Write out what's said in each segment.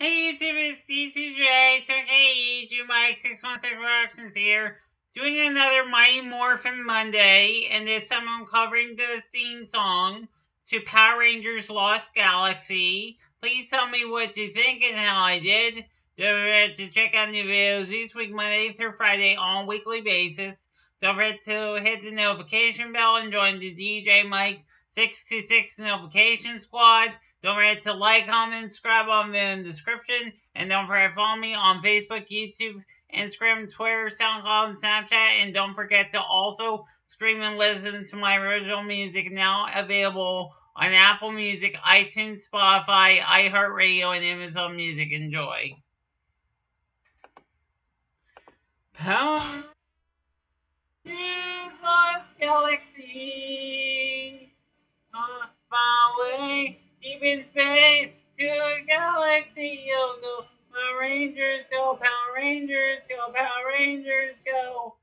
Hey YouTube, it's D2J, it's okay, you Mike 626 Productions here, doing another Mighty Morphin Monday, and this time I'm covering the theme song to Power Rangers Lost Galaxy. Please tell me what you think and how I did. Don't forget to check out new videos each week, Monday through Friday, on a weekly basis. Don't forget to hit the notification bell and join the DJ Mike 626 notification squad. Don't forget to like, comment, subscribe on the description, and don't forget to follow me on Facebook, YouTube, Instagram, Twitter, SoundCloud, and Snapchat. And don't forget to also stream and listen to my original music now available on Apple Music, iTunes, Spotify, iHeartRadio, and Amazon Music. Enjoy. Lost Galaxy. You'll go. Power Rangers go, Power Rangers go, Power Rangers go.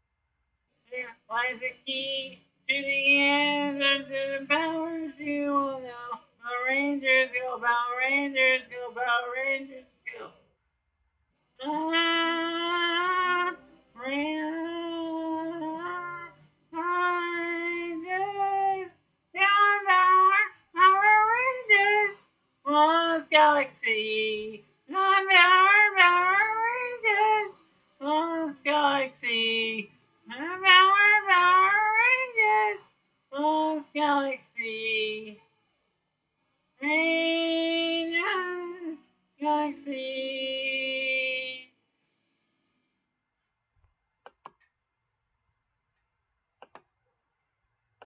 There lies the key to the answer to the powers you will know. Power Rangers go, Power Rangers go, Power Galaxy. Power, Power Rangers, Lost Galaxy. Power, Power Rangers, Lost Galaxy. Rangers.